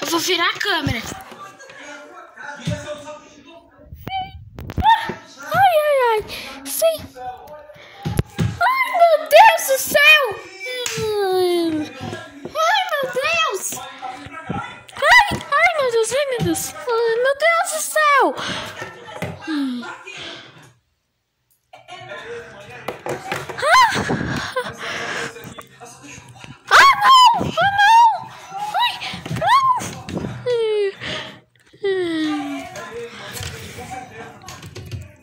Eu vou virar a câmera. Ai, ai, ai. Sim. Ai, meu Deus do céu.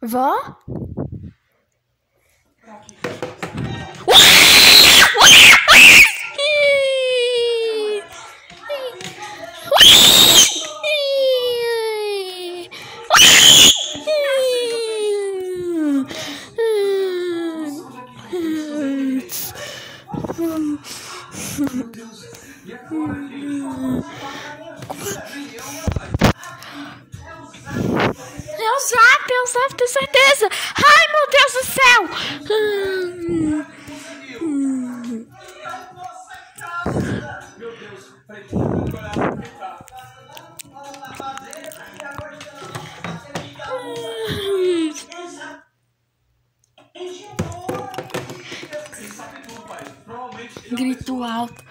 Vó? Zap, é o Zap, tenho certeza. Ai, meu Deus do céu. Hum. Hum. Grito alto.